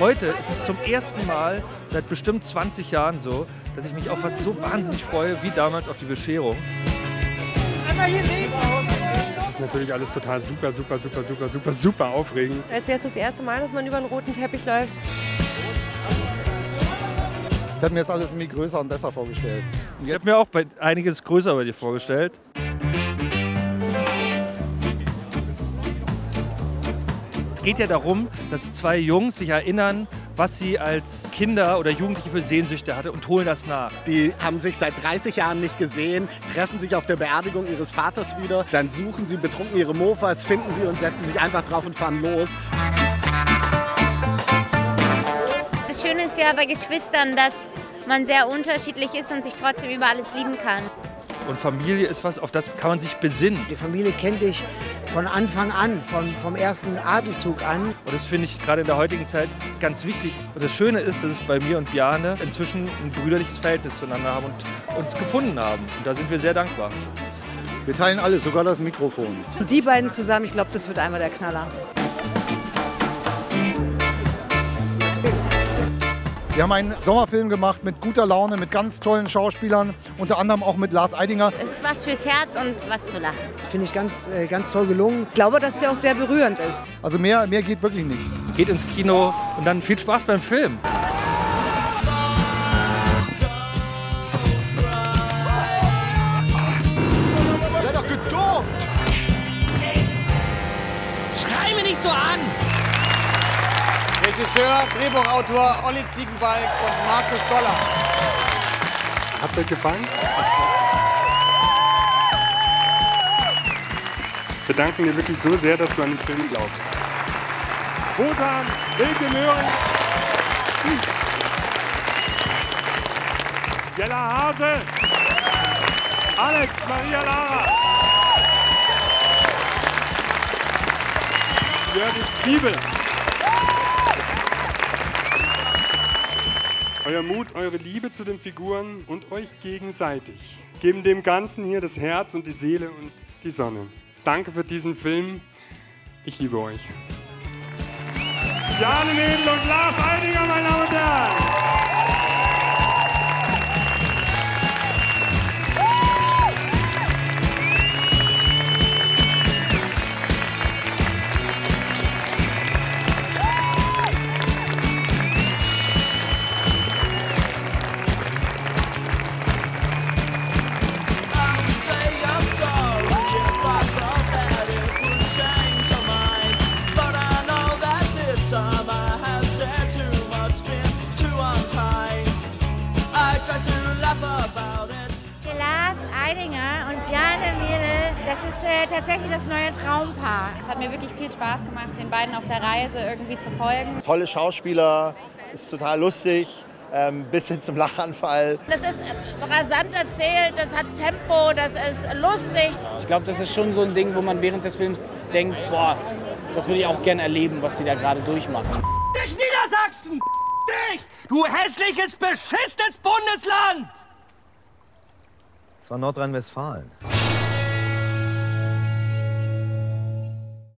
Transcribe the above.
heute ist es zum ersten Mal seit bestimmt 20 Jahren so, dass ich mich auf was so wahnsinnig freue wie damals auf die Bescherung. Es ist natürlich alles total super, super, super, super, super, super aufregend. Als wäre es das erste Mal, dass man über einen roten Teppich läuft. Ich hätte mir jetzt alles irgendwie größer und besser vorgestellt. Und Ich habe mir auch bei einiges größer bei dir vorgestellt. Es geht ja darum, dass zwei Jungs sich erinnern, was sie als Kinder oder Jugendliche für Sehnsüchte hatte und holen das nach. Die haben sich seit 30 Jahren nicht gesehen, treffen sich auf der Beerdigung ihres Vaters wieder. Dann suchen sie betrunken ihre Mofas, finden sie und setzen sich einfach drauf und fahren los. Das Schöne ist ja bei Geschwistern, dass man sehr unterschiedlich ist und sich trotzdem über alles lieben kann. Und Familie ist was, auf das kann man sich besinnen. Die Familie kennt dich von Anfang an, von, vom ersten Atemzug an. Und das finde ich gerade in der heutigen Zeit ganz wichtig. Und das Schöne ist, dass es bei mir und Bjane inzwischen ein brüderliches Verhältnis zueinander haben und uns gefunden haben. Und da sind wir sehr dankbar. Wir teilen alles, sogar das Mikrofon. Die beiden zusammen, ich glaube, das wird einmal der Knaller. Wir haben einen Sommerfilm gemacht mit guter Laune, mit ganz tollen Schauspielern, unter anderem auch mit Lars Eidinger. Es ist was fürs Herz und was zu lachen. Finde ich ganz, äh, ganz toll gelungen. Ich glaube, dass der auch sehr berührend ist. Also mehr, mehr geht wirklich nicht. Geht ins Kino und dann viel Spaß beim Film. Sei doch gedurft! Schrei mich nicht so an! Regisseur, Drehbuchautor Olli Ziegenbalg und Markus Goller. Hat's euch gefallen? Wir danken dir wirklich so sehr, dass du an den Film glaubst. Wotan, Wilke Möhren, Jella Hase, Alex Maria Lara, Jörgis Triebel. Euer Mut, eure Liebe zu den Figuren und euch gegenseitig geben dem Ganzen hier das Herz und die Seele und die Sonne. Danke für diesen Film. Ich liebe euch. Jane Nebel und Lars Eidinger, meine Damen und Herren. Lars Eidinger und Bjane Mädel, das ist äh, tatsächlich das neue Traumpaar. Es hat mir wirklich viel Spaß gemacht, den beiden auf der Reise irgendwie zu folgen. Tolle Schauspieler, ist total lustig, ähm, bis hin zum Lachanfall. Das ist rasant erzählt, das hat Tempo, das ist lustig. Ich glaube, das ist schon so ein Ding, wo man während des Films denkt, boah, das würde ich auch gerne erleben, was die da gerade durchmachen. Dich Niedersachsen! Dich! Du hässliches, beschissenes Bundesland! War Nordrhein-Westfalen.